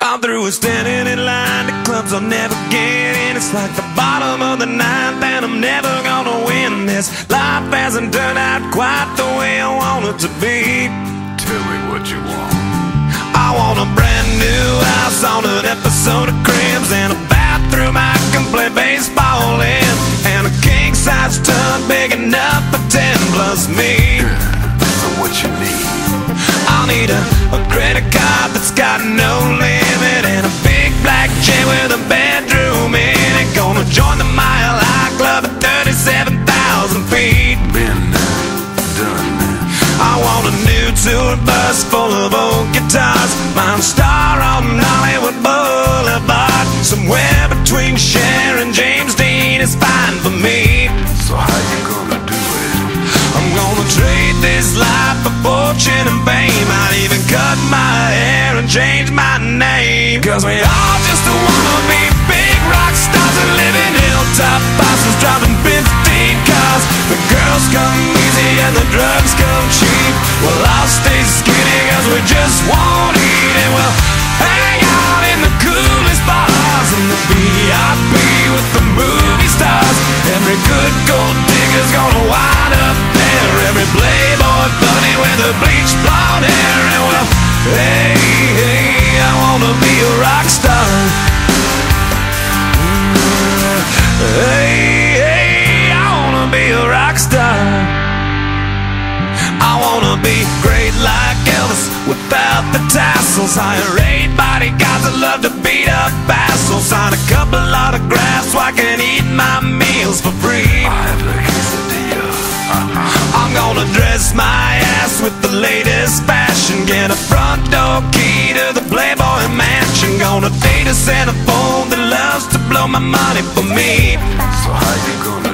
I'm through with standing in line to clubs I'll never get in. It's like the bottom of the ninth, and I'm never gonna win this. Life hasn't turned out quite the way I want it to be. Tell me what you want. I want a brand new house on an episode of Cribs and a bathroom I can play baseball in, and a king size tub big enough for ten plus me. So what you need? Need a, a credit card that's got no limit and a big black jet with a bedroom in it. Gonna join the Mile High Club at 37,000 feet. Been done. I want a new tour bus full of old guitars. Mine star on Hollywood Boulevard. Somewhere between Cher and James Dean is fine cut my hair and change my name. Cause we all just wanna be big rock stars and live in hilltop houses driving 15 cars. The girls come easy and the drugs come cheap. Well, I'll stay skinny cause we just won't eat and we'll hang out in the coolest bars in the VIP with the movie stars. Every good gold digger's gonna without the tassels. Hire eight bodyguards that love to beat up assholes. Sign a couple autographs so I can eat my meals for free. I have the quesadilla. Uh-huh. I'm gonna dress my ass with the latest fashion. Get a front door key to the Playboy Mansion. Gonna date a centerfold that loves to blow my money for me. So how you gonna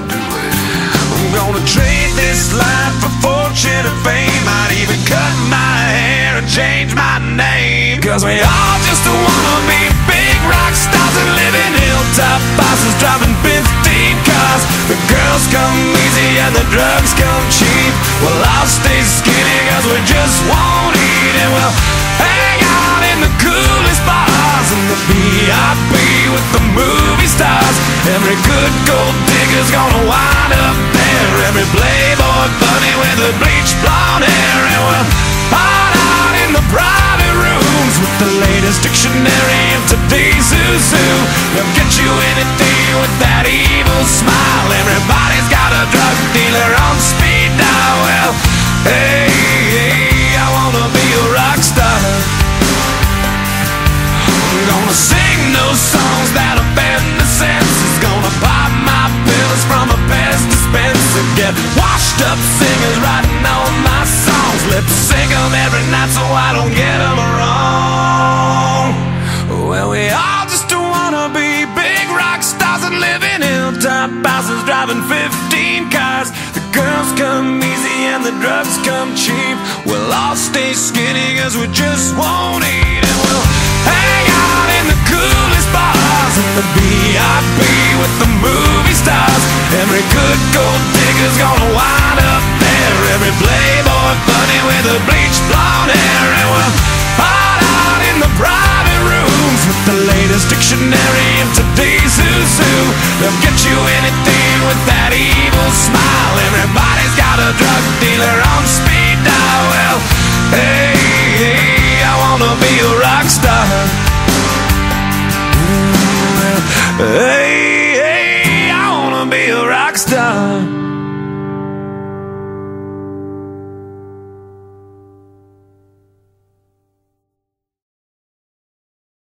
Cause we all just wanna be big rock stars and live in hilltop houses driving 15 cars. The girls come easy and the drugs come cheap. Well, I'll stay skinny cause we just won't eat and we'll hang out in the coolest bars in the VIP with the movie stars. Every good gold digger's gonna wind up there. Every playboy bunny with a bleached blonde hair. And we'll hide out in the private rooms with the latest dictionary of today's who's who. They'll get you anything with that evil smile. Everybody's got a drug dealer on speed dial. Well, hey, hey, I wanna be a rock star. I'm gonna sing those songs that offend the senses. Gonna pop my pills from a Pez dispenser. Get washed up singers writing all my songs. Lip sync every night so I don't get hilltop driving 15 cars. The girls come easy and the drugs come cheap. We'll all stay skinny cause we just won't eat and we'll hang out in the coolest bars in the VIP with the movie stars. Every good gold digger's gonna wind up there. Every playboy bunny with a bleached blonde hair and we'll hide out They'll get you anything with that evil smile. Everybody's got a drug dealer on speed dial. Well, hey, hey, I wanna be a rock star. Ooh, well, hey.